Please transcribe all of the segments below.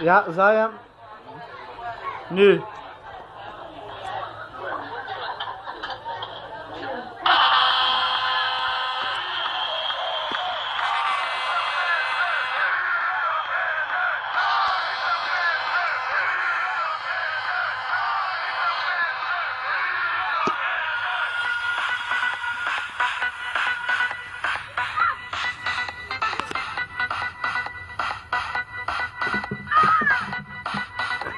Ja, zei je? Nu.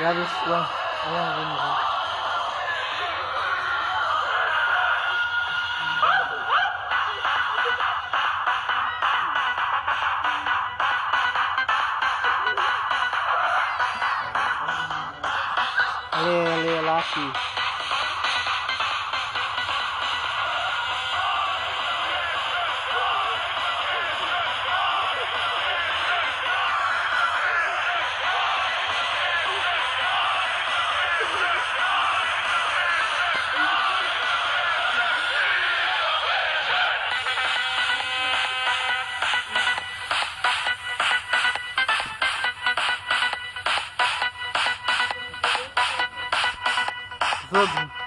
ja, das war. Ja, wunderbar. Ale, ale, lá, filho. Vamos.